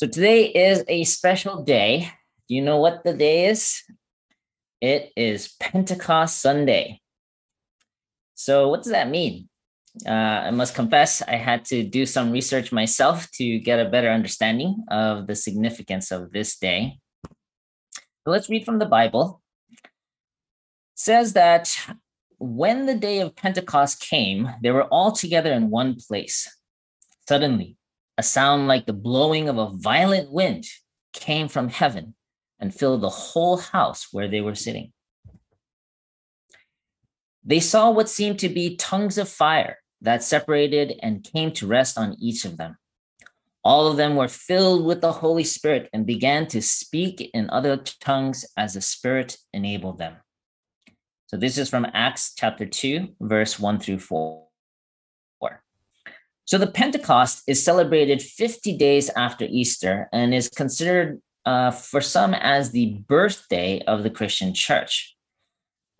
So today is a special day. Do you know what the day is? It is Pentecost Sunday. So, what does that mean? Uh, I must confess, I had to do some research myself to get a better understanding of the significance of this day. So let's read from the Bible. It says that when the day of Pentecost came, they were all together in one place. Suddenly, a sound like the blowing of a violent wind came from heaven and filled the whole house where they were sitting. They saw what seemed to be tongues of fire that separated and came to rest on each of them. All of them were filled with the Holy Spirit and began to speak in other tongues as the Spirit enabled them. So this is from Acts chapter 2, verse 1 through 4. So the Pentecost is celebrated 50 days after Easter and is considered uh, for some as the birthday of the Christian church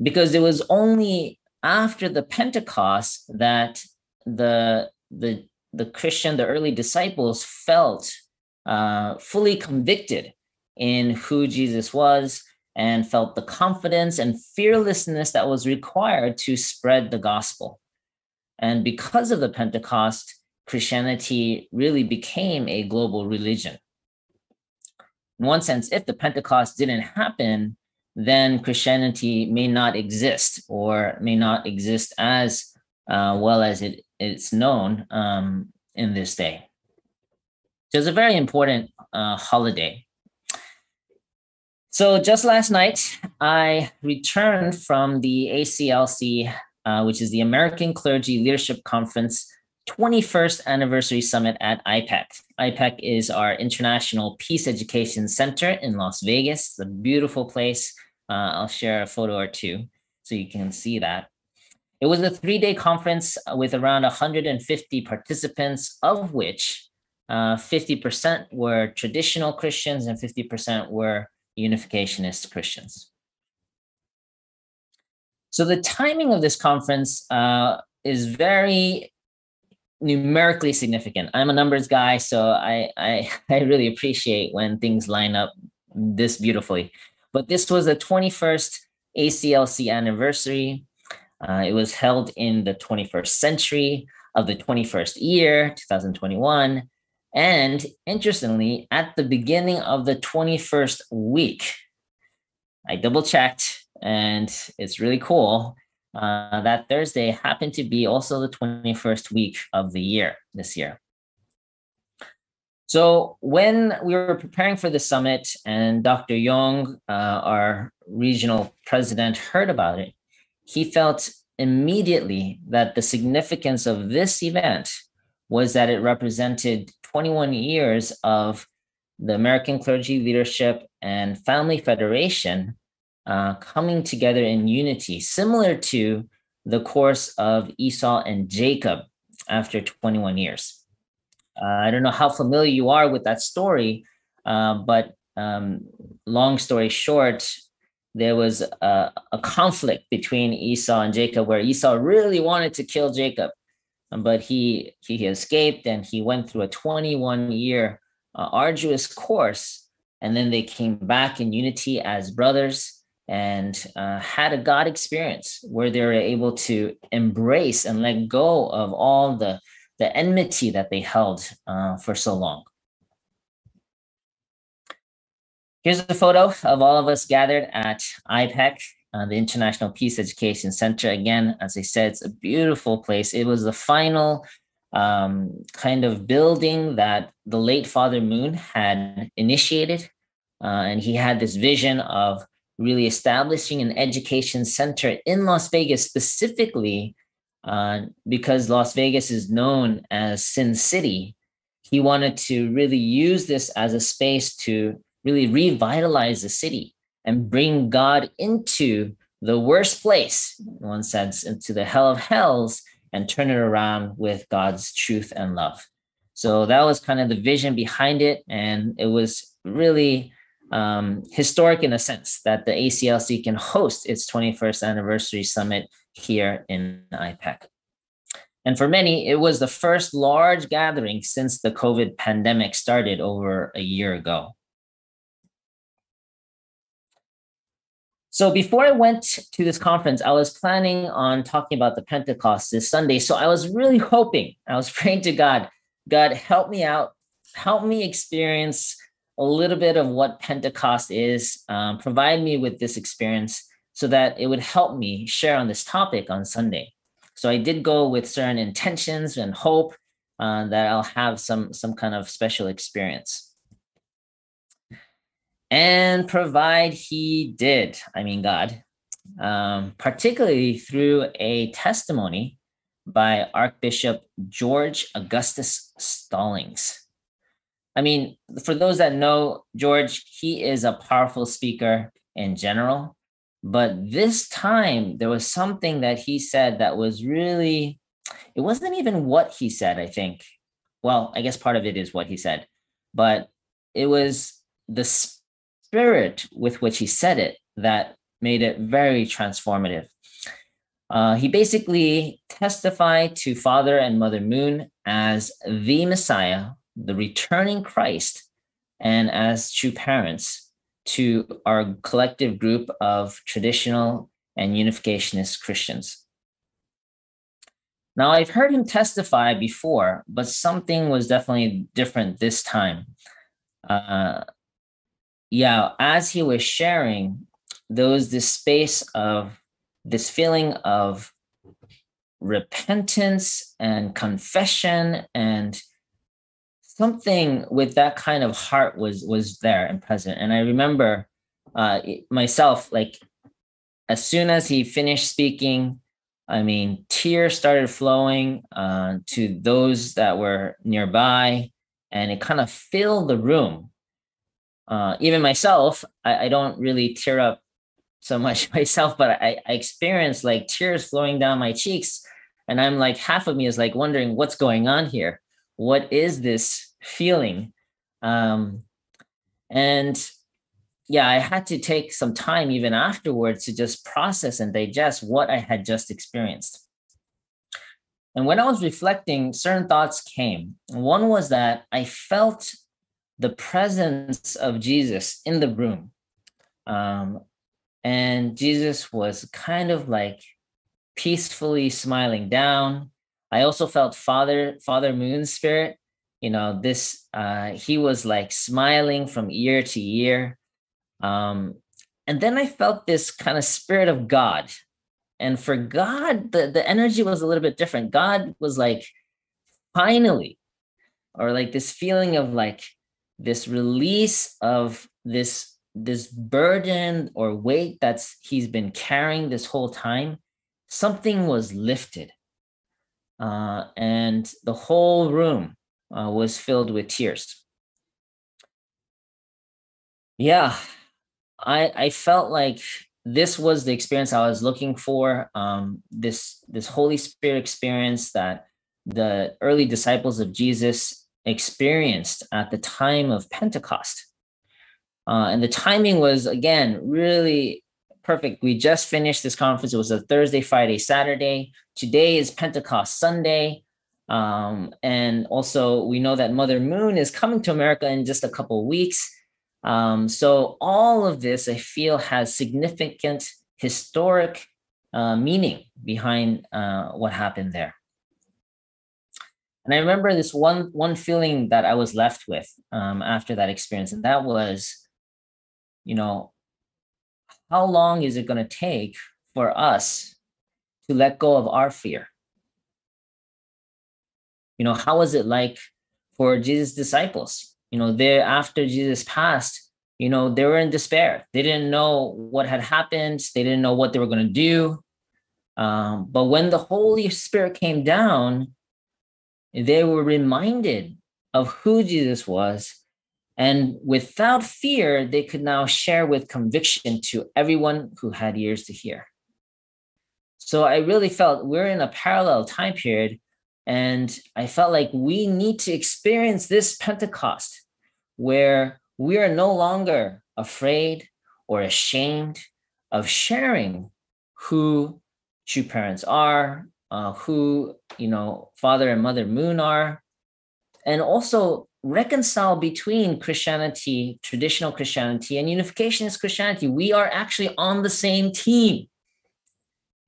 because it was only after the Pentecost that the the the Christian, the early disciples felt uh, fully convicted in who Jesus was and felt the confidence and fearlessness that was required to spread the gospel. And because of the Pentecost, Christianity really became a global religion. In one sense, if the Pentecost didn't happen, then Christianity may not exist or may not exist as uh, well as it, it's known um, in this day. So it's a very important uh, holiday. So just last night, I returned from the ACLC, uh, which is the American Clergy Leadership Conference 21st anniversary summit at IPEC. IPEC is our International Peace Education Center in Las Vegas. It's a beautiful place. Uh, I'll share a photo or two so you can see that. It was a three day conference with around 150 participants, of which uh, 50% were traditional Christians and 50% were unificationist Christians. So the timing of this conference uh, is very numerically significant. I'm a numbers guy, so I, I, I really appreciate when things line up this beautifully. But this was the 21st ACLC anniversary. Uh, it was held in the 21st century of the 21st year, 2021. And interestingly, at the beginning of the 21st week, I double checked and it's really cool. Uh, that Thursday happened to be also the 21st week of the year this year. So when we were preparing for the summit and Dr. Young, uh, our regional president, heard about it, he felt immediately that the significance of this event was that it represented 21 years of the American Clergy Leadership and Family Federation uh, coming together in unity, similar to the course of Esau and Jacob after 21 years. Uh, I don't know how familiar you are with that story, uh, but um, long story short, there was a, a, conflict between Esau and Jacob where Esau really wanted to kill Jacob, but he he escaped and he went through a 21 year uh, arduous course, and then they came back in unity as brothers and uh, had a God experience where they were able to embrace and let go of all the, the enmity that they held uh, for so long. Here's a photo of all of us gathered at IPEC, uh, the International Peace Education Center. Again, as I said, it's a beautiful place. It was the final um, kind of building that the late Father Moon had initiated. Uh, and he had this vision of really establishing an education center in Las Vegas specifically uh, because Las Vegas is known as Sin City. He wanted to really use this as a space to really revitalize the city and bring God into the worst place, in one sense, into the hell of hells, and turn it around with God's truth and love. So that was kind of the vision behind it. And it was really um, historic in a sense that the ACLC can host its 21st anniversary summit here in IPEC. And for many, it was the first large gathering since the COVID pandemic started over a year ago. So before I went to this conference, I was planning on talking about the Pentecost this Sunday. So I was really hoping, I was praying to God, God, help me out, help me experience a little bit of what Pentecost is, um, provide me with this experience so that it would help me share on this topic on Sunday. So I did go with certain intentions and hope uh, that I'll have some some kind of special experience and provide he did. I mean, God, um, particularly through a testimony by Archbishop George Augustus Stallings. I mean, for those that know George, he is a powerful speaker in general. But this time, there was something that he said that was really, it wasn't even what he said, I think. Well, I guess part of it is what he said, but it was the spirit with which he said it that made it very transformative. Uh, he basically testified to Father and Mother Moon as the Messiah, the returning Christ, and as true parents to our collective group of traditional and unificationist Christians. Now, I've heard him testify before, but something was definitely different this time. Uh, yeah, as he was sharing, there was this space of this feeling of repentance and confession and something with that kind of heart was was there and present and i remember uh myself like as soon as he finished speaking i mean tears started flowing uh, to those that were nearby and it kind of filled the room uh, even myself, I, I, don't really tear up so much myself, but I, I experience like tears flowing down my cheeks. And I'm like, half of me is like wondering what's going on here. What is this feeling? Um, and yeah, I had to take some time even afterwards to just process and digest what I had just experienced. And when I was reflecting, certain thoughts came. One was that I felt the presence of Jesus in the room. Um, and Jesus was kind of like peacefully smiling down. I also felt Father Father Moon's spirit. You know, this uh, he was like smiling from ear to ear. Um, and then I felt this kind of spirit of God. And for God, the, the energy was a little bit different. God was like, finally, or like this feeling of like, this release of this this burden or weight that's he's been carrying this whole time something was lifted uh, and the whole room uh, was filled with tears yeah i i felt like this was the experience i was looking for um, this this holy spirit experience that the early disciples of jesus experienced at the time of Pentecost. Uh, and the timing was, again, really perfect. We just finished this conference. It was a Thursday, Friday, Saturday. Today is Pentecost Sunday. Um, and also, we know that Mother Moon is coming to America in just a couple weeks. Um, so, all of this, I feel, has significant historic uh, meaning behind uh, what happened there. And I remember this one one feeling that I was left with um, after that experience, and that was, you know, how long is it going to take for us to let go of our fear? You know, how was it like for Jesus' disciples? You know, there after Jesus passed, you know, they were in despair. They didn't know what had happened. They didn't know what they were going to do. Um, but when the Holy Spirit came down, they were reminded of who Jesus was. And without fear, they could now share with conviction to everyone who had ears to hear. So I really felt we're in a parallel time period. And I felt like we need to experience this Pentecost where we are no longer afraid or ashamed of sharing who true parents are uh, who you know Father and Mother Moon are, and also reconcile between Christianity, traditional Christianity, and unificationist Christianity. We are actually on the same team.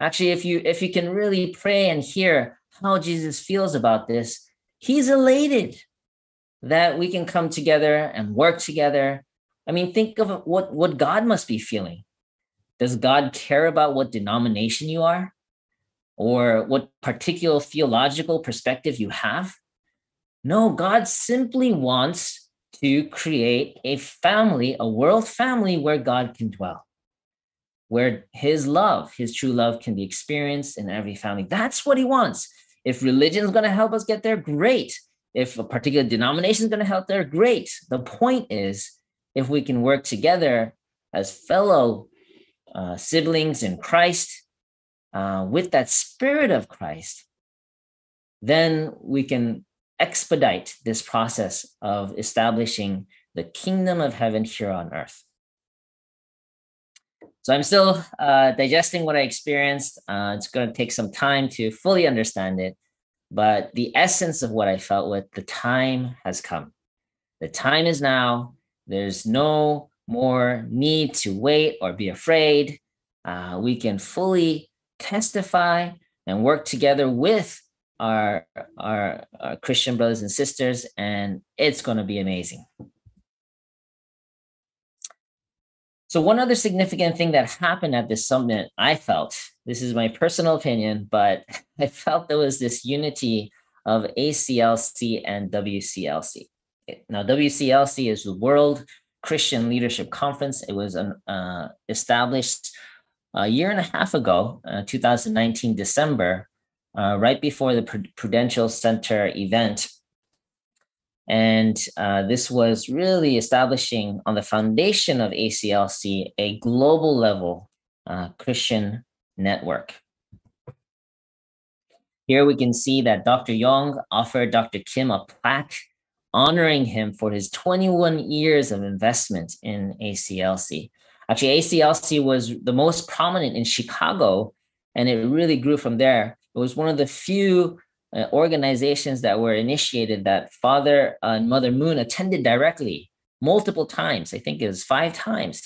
Actually, if you if you can really pray and hear how Jesus feels about this, he's elated that we can come together and work together. I mean, think of what, what God must be feeling. Does God care about what denomination you are or what particular theological perspective you have? No, God simply wants to create a family, a world family where God can dwell, where his love, his true love can be experienced in every family. That's what he wants. If religion is going to help us get there, great. If a particular denomination is going to help there, great. The point is, if we can work together as fellow uh, siblings in Christ uh, with that spirit of Christ, then we can expedite this process of establishing the kingdom of heaven here on earth. So I'm still uh, digesting what I experienced. Uh, it's going to take some time to fully understand it. But the essence of what I felt with the time has come. The time is now. There's no more need to wait or be afraid. Uh, we can fully testify and work together with our, our, our Christian brothers and sisters, and it's going to be amazing. So, one other significant thing that happened at this summit, I felt this is my personal opinion, but I felt there was this unity of ACLC and WCLC. Now, WCLC is the World Christian Leadership Conference. It was uh, established a year and a half ago, uh, 2019 December, uh, right before the Prudential Center event and uh, this was really establishing on the foundation of ACLC a global level uh, Christian network. Here we can see that Dr. Young offered Dr. Kim a plaque honoring him for his 21 years of investment in ACLC. Actually, ACLC was the most prominent in Chicago, and it really grew from there. It was one of the few uh, organizations that were initiated that Father uh, and Mother Moon attended directly multiple times. I think it was five times.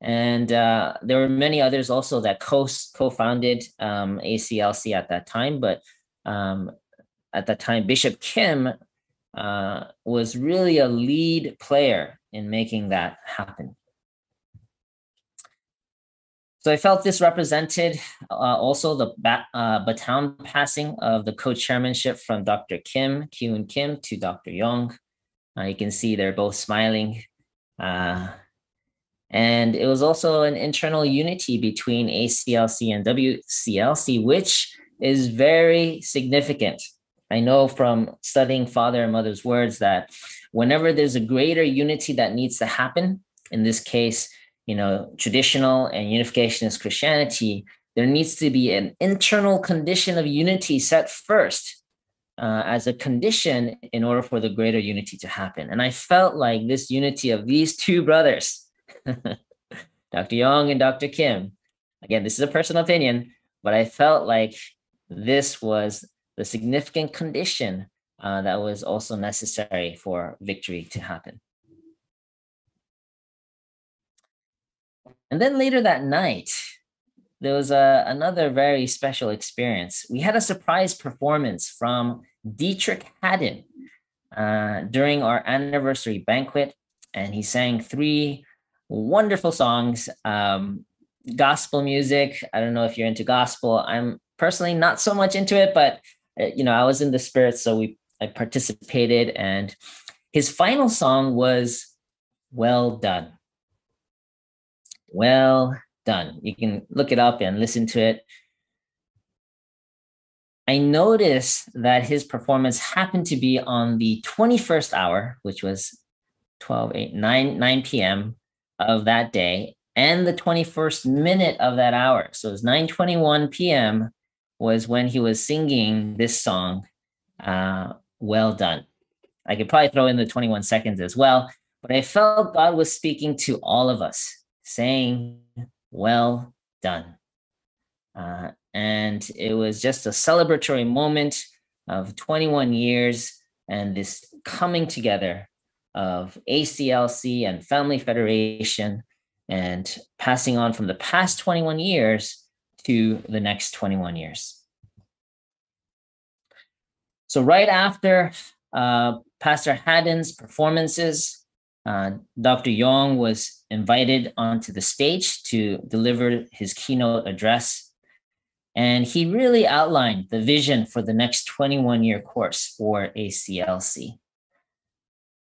And uh, there were many others also that co co-founded um, ACLC at that time. But um, at that time, Bishop Kim uh, was really a lead player in making that happen. So I felt this represented uh, also the bat, uh, baton passing of the co-chairmanship from Dr. Kim, Kyun Kim, to Dr. Young. Uh, you can see they're both smiling. Uh, and it was also an internal unity between ACLC and WCLC, which is very significant. I know from studying Father and Mother's words that whenever there's a greater unity that needs to happen, in this case, you know, traditional and unificationist Christianity, there needs to be an internal condition of unity set first uh, as a condition in order for the greater unity to happen. And I felt like this unity of these two brothers, Dr. Young and Dr. Kim, again, this is a personal opinion, but I felt like this was the significant condition uh, that was also necessary for victory to happen. And then later that night, there was a, another very special experience. We had a surprise performance from Deitrick Haddon uh, during our anniversary banquet, and he sang three wonderful songs. Um, gospel music. I don't know if you're into gospel. I'm personally not so much into it, but uh, you know, I was in the spirit, so we I participated. And his final song was "Well Done." Well done. You can look it up and listen to it. I noticed that his performance happened to be on the 21st hour, which was 12, 8, 9, 9 p.m. of that day, and the 21st minute of that hour. So it was 9:21 p.m. was when he was singing this song, uh, Well Done. I could probably throw in the 21 seconds as well, but I felt God was speaking to all of us saying, Well done. Uh, And it was just a celebratory moment of 21 years and this coming together of ACLC and Family Federation and passing on from the past 21 years to the next 21 years. So, right after uh, Pastor Haddon's performances, uh, Dr. Young was invited onto the stage to deliver his keynote address. And he really outlined the vision for the next 21 year course for ACLC.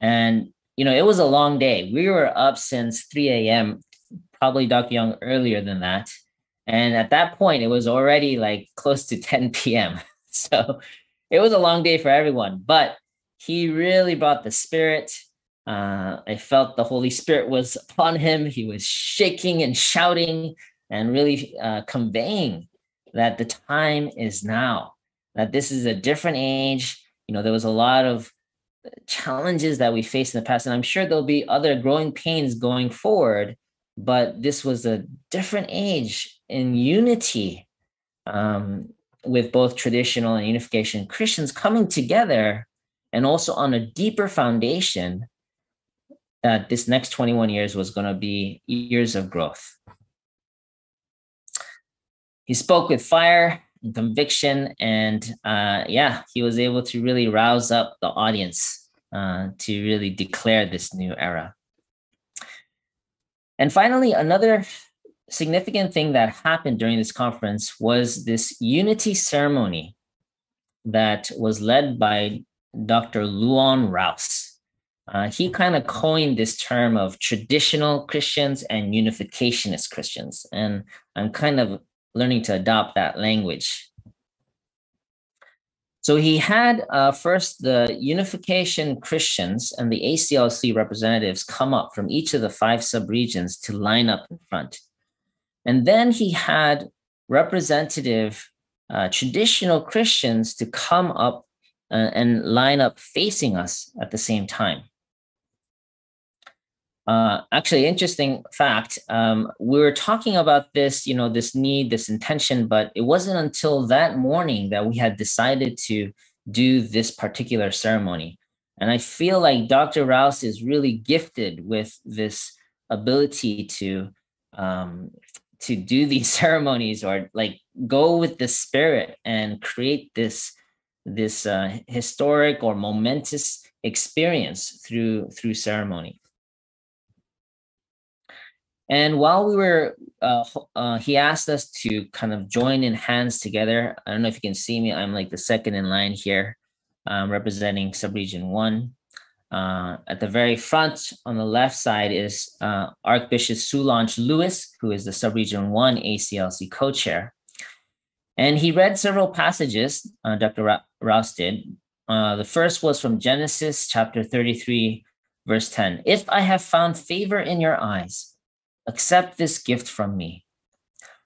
And, you know, it was a long day. We were up since 3 a.m., probably Dr. Young earlier than that. And at that point, it was already like close to 10 p.m. So it was a long day for everyone, but he really brought the spirit. Uh, I felt the Holy Spirit was upon him. He was shaking and shouting and really uh, conveying that the time is now, that this is a different age. You know, there was a lot of challenges that we faced in the past, and I'm sure there'll be other growing pains going forward, but this was a different age in unity um, with both traditional and unification Christians coming together and also on a deeper foundation that this next 21 years was going to be years of growth. He spoke with fire and conviction, and uh, yeah, he was able to really rouse up the audience uh, to really declare this new era. And finally, another significant thing that happened during this conference was this unity ceremony that was led by Dr. Luonne Rouse. Uh, he kind of coined this term of traditional Christians and unificationist Christians. And I'm kind of learning to adopt that language. So he had uh, first the unification Christians and the ACLC representatives come up from each of the five subregions to line up in front. And then he had representative uh, traditional Christians to come up uh, and line up facing us at the same time. Uh, actually, interesting fact. Um, we were talking about this, you know, this need, this intention, but it wasn't until that morning that we had decided to do this particular ceremony. And I feel like Dr. Rouse is really gifted with this ability to um, to do these ceremonies or like go with the spirit and create this this uh, historic or momentous experience through through ceremony. And while we were, uh, uh, he asked us to kind of join in hands together. I don't know if you can see me. I'm like the second in line here, um, representing subregion one. Uh, at the very front on the left side is uh, Archbishop Solange Lewis, who is the subregion one ACLC co-chair. And he read several passages, uh, Dr. Ra- did. Uh, the first was from Genesis chapter 33, verse 10. If I have found favor in your eyes, accept this gift from me.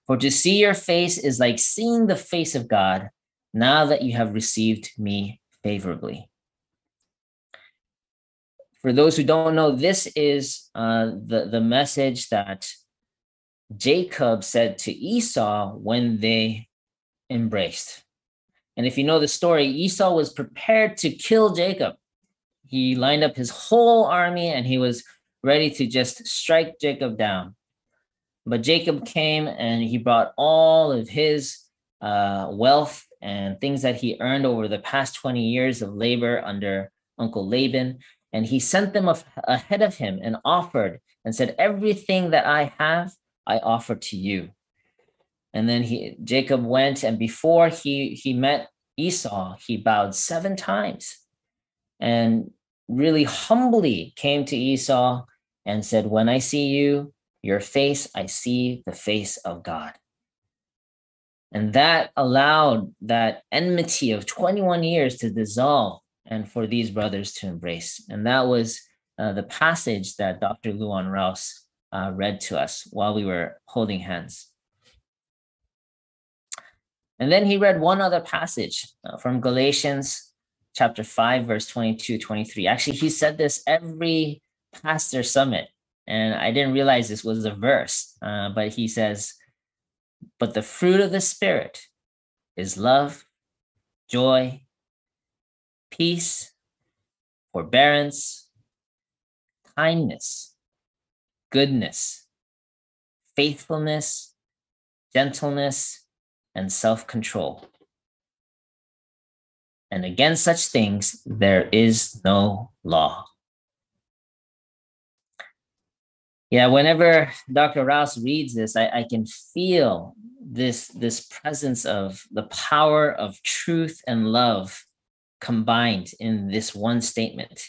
For to see your face is like seeing the face of God now that you have received me favorably. For those who don't know, this is uh, the, the message that Jacob said to Esau when they embraced. And if you know the story, Esau was prepared to kill Jacob. He lined up his whole army and he was ready to just strike Jacob down. But Jacob came and he brought all of his uh, wealth and things that he earned over the past 20 years of labor under Uncle Laban. And he sent them ahead of him and offered and said, Everything that I have, I offer to you. And then he Jacob went, and before he he met Esau, he bowed seven times and really humbly came to Esau and said, When I see you, your face, I see the face of God. And that allowed that enmity of 21 years to dissolve and for these brothers to embrace. And that was uh, the passage that Dr. Luonne Rouse uh, read to us while we were holding hands. And then he read one other passage uh, from Galatians chapter 5, verse 22, 23. Actually, he said this every pastor summit. And I didn't realize this was a verse, uh, but he says, But the fruit of the Spirit is love, joy, peace, forbearance, kindness, goodness, faithfulness, gentleness, and self control. And against such things, there is no law. Yeah, whenever Dr. Rouse reads this, I, I can feel this, this presence of the power of truth and love combined in this one statement.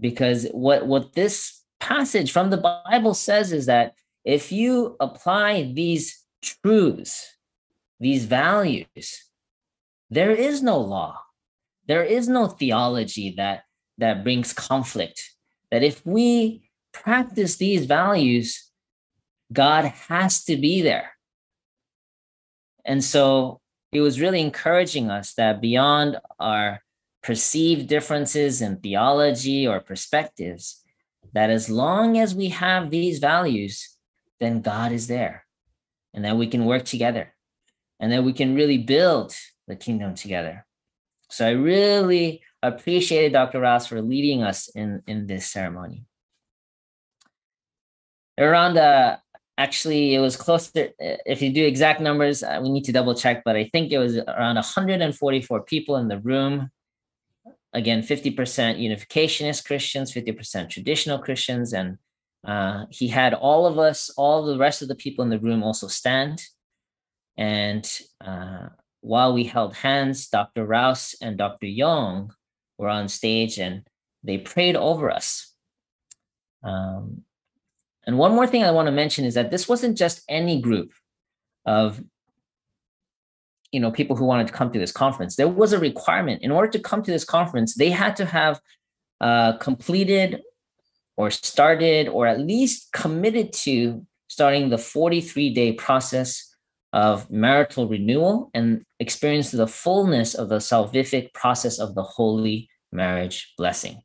Because what, what this passage from the Bible says is that if you apply these truths, these values, there is no law. There is no theology that, that brings conflict. That if we practice these values, God has to be there. And so it was really encouraging us that beyond our perceived differences in theology or perspectives, that as long as we have these values, then God is there and that we can work together and that we can really build the kingdom together. So I really appreciated Dr. Rouse for leading us in, in this ceremony. Around uh, actually it was close to if you do exact numbers uh, we need to double check but i think it was around 144 people in the room. Again 50% unificationist christians 50% traditional christians and uh, he had all of us all the rest of the people in the room also stand. And uh, while we held hands dr rouse and dr young were on stage and they prayed over us. Um, and one more thing I want to mention is that this wasn't just any group of you know people who wanted to come to this conference. There was a requirement in order to come to this conference. They had to have uh, completed or started or at least committed to starting the 43 day process of marital renewal and experience the fullness of the salvific process of the holy marriage blessing.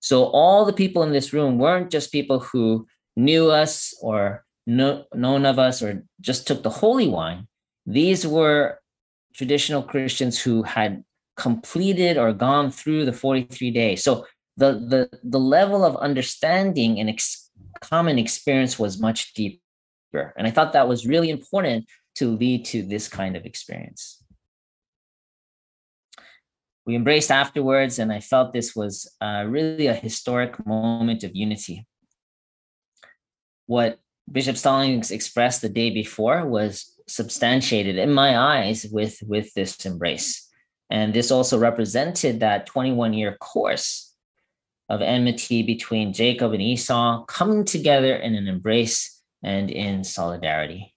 So all the people in this room weren't just people who knew us or know, known of us or just took the holy wine. These were traditional Christians who had completed or gone through the 43 days. So the the the level of understanding and ex- common experience was much deeper. And I thought that was really important to lead to this kind of experience. We embraced afterwards, and I felt this was uh, really a historic moment of unity what Bishop Stallings expressed the day before was substantiated in my eyes with, with this embrace. And this also represented that 21 year course of enmity between Jacob and Esau coming together in an embrace and in solidarity.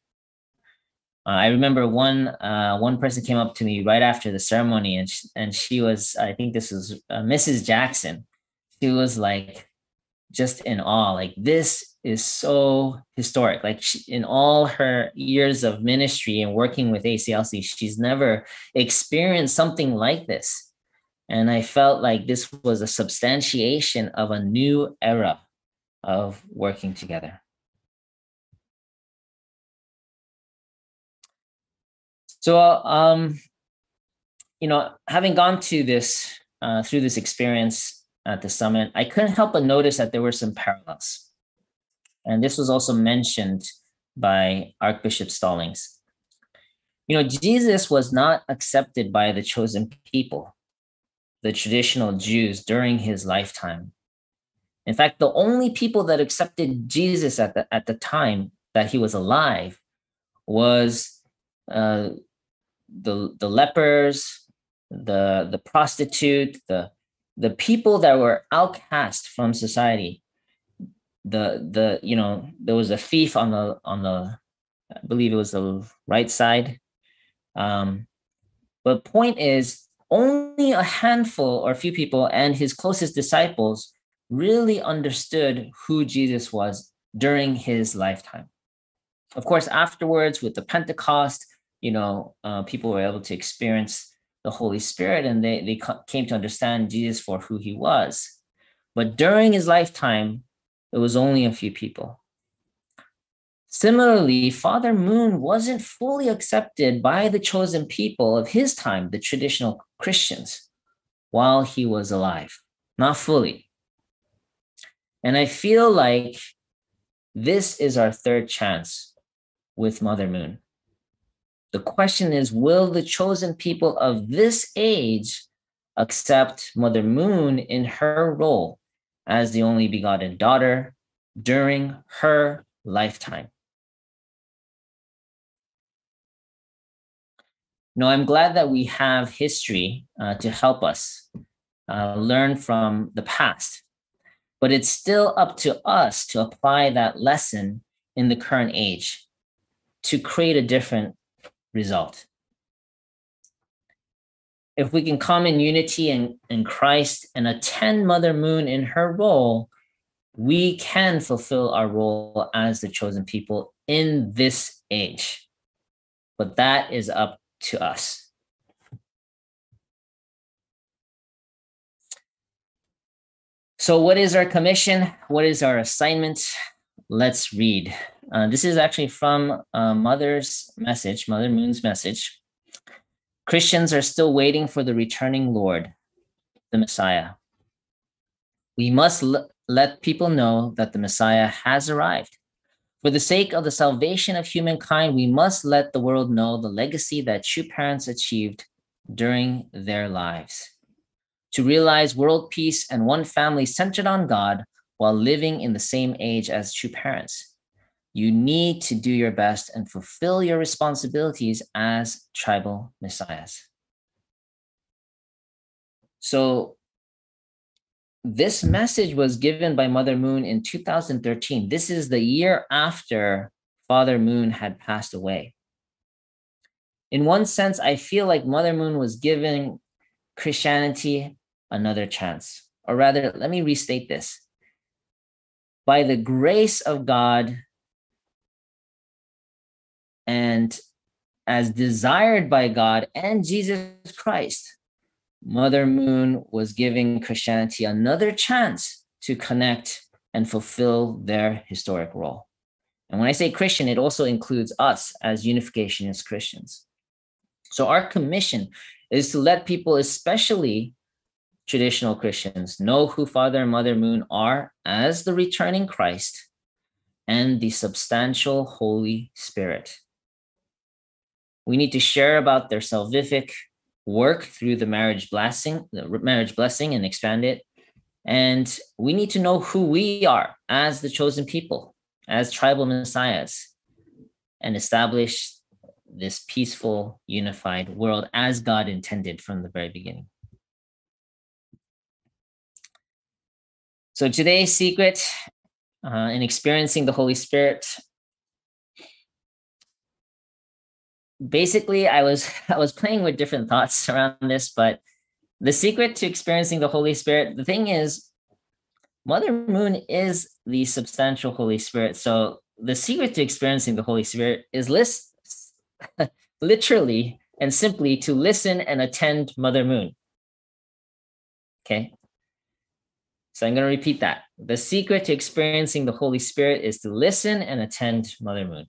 Uh, I remember one uh, one person came up to me right after the ceremony, and she, and she was I think this was uh, Mrs. Jackson. She was like just in awe, like this is so historic. Like she, in all her years of ministry and working with ACLC, she's never experienced something like this. And I felt like this was a substantiation of a new era of working together. So, um, you know, having gone to this uh, through this experience at the summit, I couldn't help but notice that there were some parallels and this was also mentioned by Archbishop Stallings. You know, Jesus was not accepted by the chosen people, the traditional Jews, during his lifetime. In fact, the only people that accepted Jesus at the, at the time that he was alive was uh, the, the lepers, the, the prostitute, the, the people that were outcast from society the the you know there was a thief on the on the I believe it was the right side. Um, but point is only a handful or a few people and his closest disciples really understood who Jesus was during his lifetime. Of course, afterwards with the Pentecost, you know, uh, people were able to experience the Holy Spirit and they, they came to understand Jesus for who he was. But during his lifetime, it was only a few people. Similarly, Father Moon wasn't fully accepted by the chosen people of his time, the traditional Christians, while he was alive. Not fully. And I feel like this is our third chance with Mother Moon. The question is Will the chosen people of this age accept Mother Moon in her role as the only begotten daughter during her lifetime? No, I'm glad that we have history uh, to help us uh, learn from the past. But it's still up to us to apply that lesson in the current age to create a different result. If we can come in unity in, in Christ and attend Mother Moon in her role, we can fulfill our role as the chosen people in this age. But that is up to us. So, what is our commission? What is our assignment? Let's read. Uh, this is actually from uh, Mother's message, Mother Moon's message. Christians are still waiting for the returning Lord, the Messiah. We must l- let people know that the Messiah has arrived. For the sake of the salvation of humankind, we must let the world know the legacy that true parents achieved during their lives. To realize world peace and one family centered on God while living in the same age as true parents, you need to do your best and fulfill your responsibilities as tribal messiahs. So, this message was given by Mother Moon in 2013. This is the year after Father Moon had passed away. In one sense, I feel like Mother Moon was giving Christianity another chance. Or rather, let me restate this. By the grace of God and as desired by God and Jesus Christ, Mother Moon was giving Christianity another chance to connect and fulfill their historic role. And when I say Christian, it also includes us as unificationist Christians. So our commission is to let people, especially traditional Christians, know who Father and Mother Moon are as the returning Christ and the substantial Holy Spirit. We need to share about their salvific work through the marriage blessing, the marriage blessing, and expand it. And we need to know who we are as the chosen people, as tribal messiahs, and establish this peaceful, unified world as God intended from the very beginning. So today's secret uh, in experiencing the Holy Spirit basically i was i was playing with different thoughts around this but the secret to experiencing the holy spirit the thing is mother moon is the substantial holy spirit. So the secret to experiencing the holy spirit is list literally and simply to listen and attend mother moon. Okay? So i'm going to repeat that. The secret to experiencing the holy spirit is to listen and attend mother moon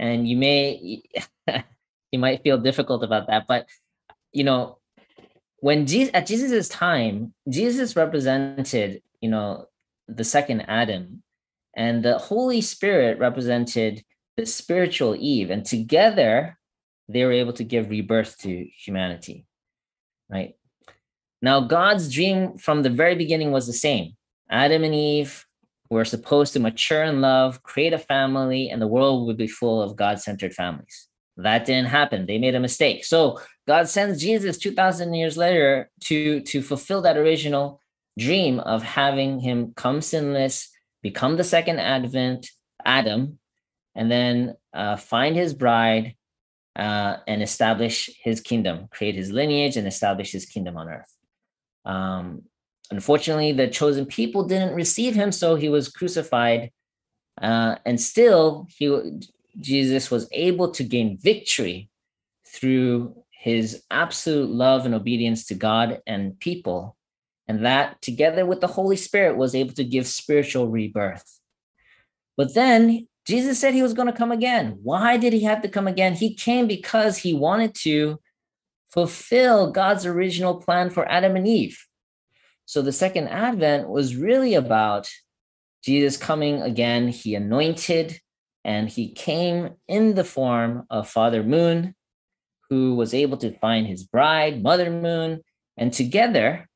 and you may you might feel difficult about that but you know when jesus at jesus's time jesus represented you know the second adam and the holy spirit represented the spiritual eve and together they were able to give rebirth to humanity right? Now god's dream from the very beginning was the same. Adam and eve we're supposed to mature in love, create a family, and the world would be full of God centered families. That didn't happen. They made a mistake. So God sends Jesus 2,000 years later to, to fulfill that original dream of having him come sinless, become the second advent, Adam, and then uh, find his bride uh, and establish his kingdom, create his lineage and establish his kingdom on earth. Um, Unfortunately, the chosen people didn't receive him, so he was crucified. Uh, and still, he Jesus was able to gain victory through his absolute love and obedience to God and people. And that, together with the Holy Spirit, was able to give spiritual rebirth. But then Jesus said he was going to come again. Why did he have to come again? He came because he wanted to fulfill God's original plan for Adam and Eve. So the second advent was really about Jesus coming again. He anointed and he came in the form of Father Moon, who was able to find his bride, Mother Moon, and together,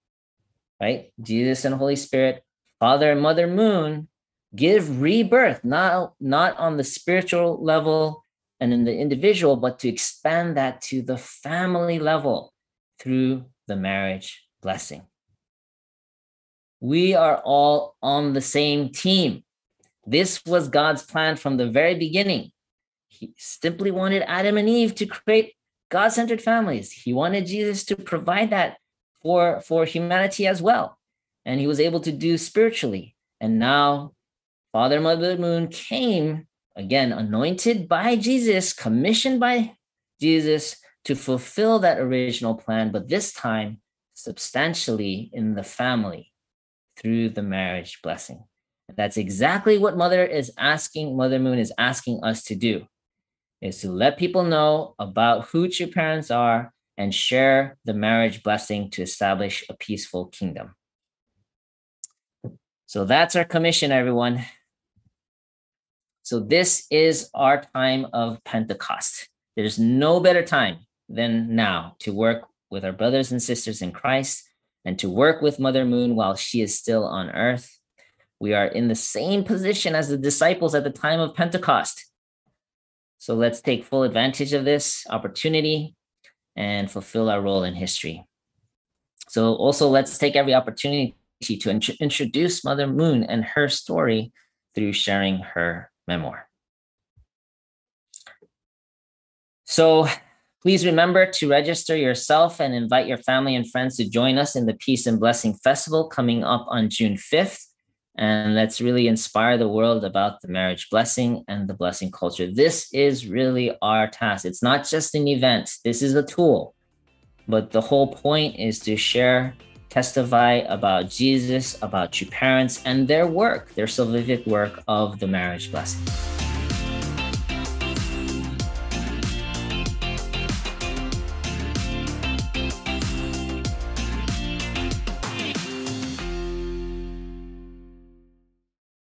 right, Jesus and Holy Spirit, Father and Mother Moon, give rebirth, not, not on the spiritual level and in the individual, but to expand that to the family level through the marriage blessing. We are all on the same team. This was God's plan from the very beginning. He simply wanted Adam and Eve to create God centered families. He wanted Jesus to provide that for, for humanity as well. And he was able to do spiritually. And now, Father Mother Moon came again, anointed by Jesus, commissioned by Jesus to fulfill that original plan, but this time substantially in the family through the marriage blessing. That's exactly what Mother is asking, Mother Moon is asking us to do, is to let people know about who true parents are and share the marriage blessing to establish a peaceful kingdom. So that's our commission, everyone. So this is our time of Pentecost. There's no better time than now to work with our brothers and sisters in Christ and to work with Mother Moon while she is still on earth we are in the same position as the disciples at the time of Pentecost. So let's take full advantage of this opportunity and fulfill our role in history. So also let's take every opportunity to int- introduce Mother Moon and her story through sharing her memoir. So please remember to register yourself and invite your family and friends to join us in the Peace and Blessing Festival coming up on June 5th and let's really inspire the world about the marriage blessing and the blessing culture. This is really our task. It's not just an event, this is a tool. But the whole point is to share, testify about Jesus, about your parents, and their work, their salvific work of the marriage blessing.